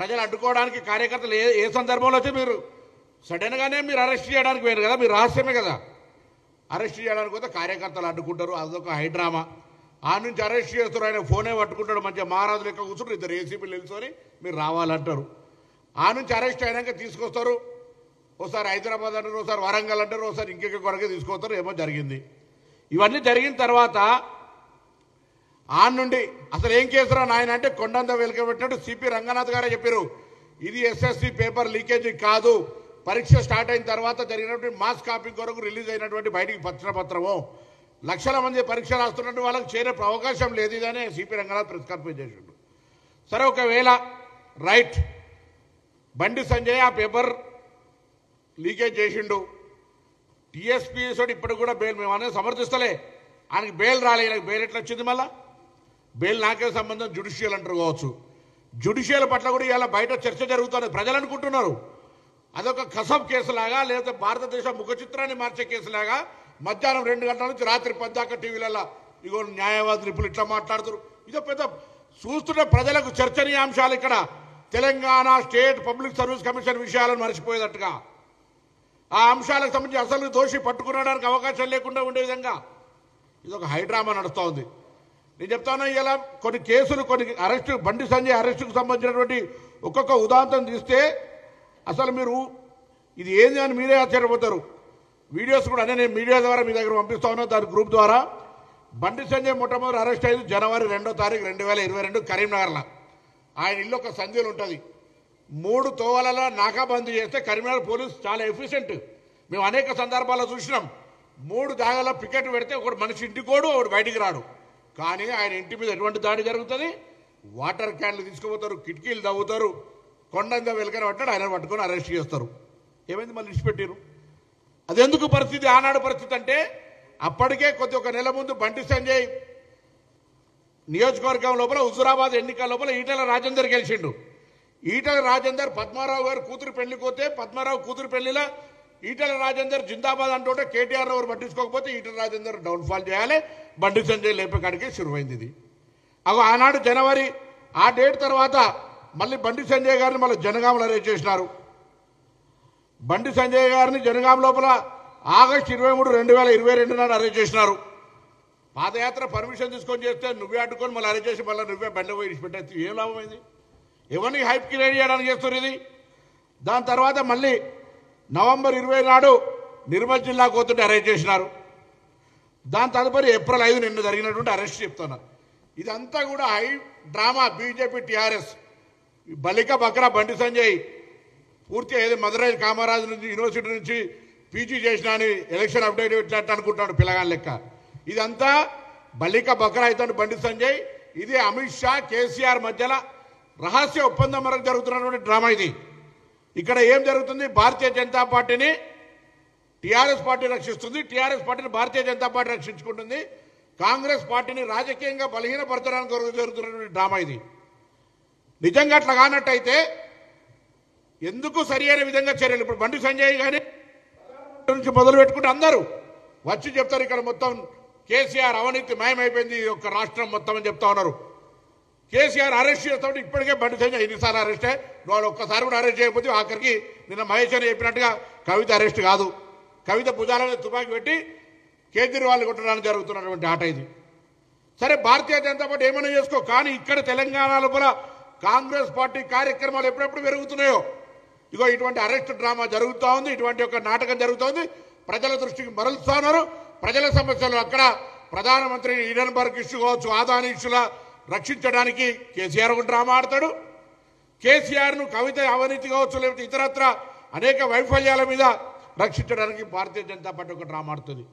ప్రజలు అడ్డుకోవడానికి కార్యకర్తలు ఏ ఏ సందర్భంలో వచ్చి మీరు సడన్గానే మీరు అరెస్ట్ చేయడానికి పోయారు కదా మీరు రహస్యమే కదా. అరెస్ట్ చేయడానికి పోతే కార్యకర్తలు అడ్డుకుంటారు అదొక హైడ్రామా ఆ నుంచి అరెస్ట్ చేస్తారు ఆయన ఫోనే పట్టుకుంటాడు మంచిగా మహారాజు లెక్క కూర్చుంటారు ఇద్దరు ఏసీపీలు నిలుచుకొని మీరు రావాలంటారు. ఆ నుంచి అరెస్ట్ అయినాక తీసుకొస్తారు ఒకసారి హైదరాబాద్ అంటారు ఒకసారి వరంగల్ అంటారు ఒకసారి ఇంకొక కొరకే తీసుకొస్తారు ఏమో జరిగింది. ఇవన్నీ జరిగిన తర్వాత నుండి అసలు ఏం కేసురా నాయన అంటే కొండంత వెలుకబెట్టినట్టు సిపి రంగనాథ్ గారే చెప్పారు ఇది ఎస్ఎస్సి పేపర్ లీకేజ్ కాదు. పరీక్ష స్టార్ట్ అయిన తర్వాత జరిగినటువంటి మాస్ కాపీ కొరకు రిలీజ్ అయినటువంటి బయటికి పత్ర పత్రము. లక్షల మంది పరీక్ష రాస్తున్నట్టు వాళ్ళకి చేరే అవకాశం లేదు ఇదనే సిపి రంగనాథ్ ప్రెస్ కాన్ఫరెన్స్ చేసిండు. సరే ఒకవేళ రైట్. బండి సంజయ్ ఆ పేపర్ లీకేజ్ చేసిండు. టీఎస్పీఎస్ ఇప్పటికి ఇప్పుడు కూడా బెయిల్ మేము అనేది సమర్థిస్తలే. ఆయనకి బెయిల్ రాలే ఆయనకి బెయిల్ ఎట్లా వచ్చింది మళ్ళా? బెయిల్ నాకే సంబంధం జుడిషియల్ అంటారు కావచ్చు. జుడిషియల్ పట్ల కూడా ఇలా బయట చర్చ జరుగుతుంది. ప్రజలు అనుకుంటున్నారు. అదొక కసబ్ కేసులాగా లేదా భారతదేశ ముఖ చిత్రాన్ని మార్చే కేసులాగా మధ్యాహ్నం రెండు గంటల నుంచి రాత్రి పద్దాక టీవీలలో ఇగో న్యాయవాదులు ఇప్పుడు ఇట్లా మాట్లాడుతారు. ఇదో పెద్ద చూస్తున్న ప్రజలకు చర్చనీయాంశాలు ఇక్కడ. Telangana state public service commission విషయాలను మర్చిపోయేటట్టుగా. ఆ అంశాలకు సంబంధించి అసలు దోషి పట్టుకునడానికి అవకాశం లేకుండా ఉండే విధంగా. ఇది ఒక హైడ్రామా నడుస్తూ ఉంది. నేను చెప్తాను ఇలా కొన్ని కేసులు కొన్ని అరెస్టు బండి సంజయ్ అరెస్టుకు సంబంధించినటువంటి ఒక్కొక్క ఉదాంతం తీస్తే అసలు మీరు ఇది ఏంది అని మీరే ఆశ్చర్యపోతారు. వీడియోస్ కూడా అనే నేను మీడియా ద్వారా మీ దగ్గర పంపిస్తా ఉన్నా దాని గ్రూప్ ద్వారా. బండి సంజయ్ మొట్టమొదటి అరెస్ట్ అయింది జనవరి రెండో తారీఖు రెండు వేల ఇరవై రెండు కరీంనగర్లో. ఆయన ఇల్లు ఒక సంధ్యలు ఉంటుంది. మూడు తోవలలో నాకాబందీ చేస్తే కరీంనగర్ పోలీస్ చాలా ఎఫిషియెంట్. మేము అనేక సందర్భాల్లో చూసినాం. మూడు దాగాల పికెట్ పెడితే ఒకడు మనిషి ఇంటికోడు ఒకడు బయటికి రాడు. కానీ ఆయన ఇంటి మీద ఎటువంటి దాడి జరుగుతుంది? వాటర్ క్యాన్లు తీసుకుపోతారు కిటికీలు తవ్వుతారు కొండంగా వెలకని పట్టాడు ఆయన పట్టుకొని అరెస్ట్ చేస్తారు. ఏమైంది మళ్ళీ ఇచ్చిపెట్టారు అది ఎందుకు పరిస్థితి? ఆనాడు పరిస్థితి అంటే అప్పటికే కొద్ది ఒక నెల ముందు బండి సంజయ్ నియోజకవర్గం లోపల హుజురాబాద్ ఎన్నికల లోపల ఈటల రాజేందర్ గెలిచిండు. ఈటల రాజేందర్ పద్మారావు గారు కూతురు పెళ్ళి పోతే పద్మారావు కూతురు పెళ్ళిలో ఈటల రాజేందర్ జిందాబాద్ అంటుంటే కేటీఆర్ ఎవరు పట్టించుకోకపోతే ఈటల రాజేందర్ డౌన్ఫాల్ చేయాలి బండి సంజయ్ లేపకాడికి శురువైంది ఇది. అగో ఆనాడు జనవరి ఆ డేట్ తర్వాత మళ్ళీ బండి సంజయ్ గారిని మళ్ళీ జనగామలో అరెస్ట్ చేసినారు. బండి సంజయ్ గారిని జనగాం లోపల ఆగస్టు ఇరవై మూడు రెండు వేల ఇరవై రెండు నాడు అరెస్ట్ చేసినారు. పాదయాత్ర పర్మిషన్ తీసుకొని చేస్తే నువ్వే అడ్డుకొని మళ్ళీ అరెస్ట్ చేసి మళ్ళీ నువ్వే బండి పోయి ఇచ్చిపెట్టేస్తే ఏం లాభమైంది? ఎవరిని హైప్ క్రియేట్ చేయడానికి చేస్తారు ఇది? దాని తర్వాత మళ్ళీ నవంబర్ ఇరవై నాడు నిర్మల్ జిల్లాకు పోతుంటే అరెస్ట్ చేసినారు. దాని తదుపరి ఏప్రిల్ ఐదు నిన్న జరిగినటువంటి అరెస్ట్ చెప్తున్నారు ఇదంతా కూడా హై డ్రామా. బీజేపీ టీఆర్ఎస్ బలిక బక్రా బండి సంజయ్ పూర్తి ఏది మదురై కామరాజు నుంచి యూనివర్సిటీ నుంచి పీజీ చేసిన అని ఎలక్షన్ అప్డేట్ ఇచ్చినట్టు అనుకుంటున్నాడు పిల్లగాళ్ళ లెక్క. ఇదంతా బలిక బక్రా అవుతాడు బండి సంజయ్. ఇది అమిత్ షా కేసీఆర్ మధ్యలో రహస్య ఒప్పందం వరకు జరుగుతున్నటువంటి డ్రామా ఇది. ఇక్కడ ఏం జరుగుతుంది? భారతీయ జనతా పార్టీని టీఆర్ఎస్ పార్టీ రక్షిస్తుంది. టీఆర్ఎస్ పార్టీని భారతీయ జనతా పార్టీ రక్షించుకుంటుంది. కాంగ్రెస్ పార్టీని రాజకీయంగా బలహీనపరచడానికి కొరకు జరుగుతున్నటువంటి డ్రామా ఇది. నిజంగా అట్లా కానట్టయితే ఎందుకు సరి అయిన విధంగా చర్యలు? ఇప్పుడు బండి సంజయ్ కానీ నుంచి మొదలు పెట్టుకుంటే అందరూ వచ్చి చెప్తారు ఇక్కడ మొత్తం కేసీఆర్ అవినీతి మాయమైపోయింది ఈ యొక్క రాష్ట్రం మొత్తం అని చెప్తా ఉన్నారు. కేసీఆర్ అరెస్ట్ చేస్తాడు ఇప్పటికే బండి సంజయ్ ఎన్నిసార్లు అరెస్టే వాళ్ళు ఒక్కసారి కూడా అరెస్ట్ చేయకపోతే ఆఖరికి నిన్న మహేష్ అని చెప్పినట్టుగా కవిత అరెస్ట్ కాదు. కవిత భుజాలను తుపాకీ పెట్టి కేజ్రీవాల్ కొట్టడానికి జరుగుతున్నటువంటి ఆట ఇది. సరే భారతీయ జనతా పార్టీ ఏమైనా చేసుకో కానీ ఇక్కడ తెలంగాణ లోపల కాంగ్రెస్ పార్టీ కార్యక్రమాలు ఎప్పుడెప్పుడు పెరుగుతున్నాయో? ఇగో ఇటువంటి అరెస్ట్ డ్రామా జరుగుతూ ఉంది ఇటువంటి ఒక నాటకం జరుగుతోంది ప్రజల దృష్టికి మరలుస్తూ ఉన్నారు. ప్రజల సమస్యలు అక్కడ ప్రధానమంత్రి ఈడన్బర్గ్ ఇష్యూ కావచ్చు ఆదాని ఇష్యూల రక్షించడానికి కేసీఆర్ ఒక డ్రామా ఆడతాడు. కేసీఆర్ను కవిత అవినీతి కావచ్చు లేకపోతే ఇతరత్ర అనేక వైఫల్యాల మీద రక్షించడానికి భారతీయ జనతా పార్టీ ఒక డ్రామా ఆడుతుంది.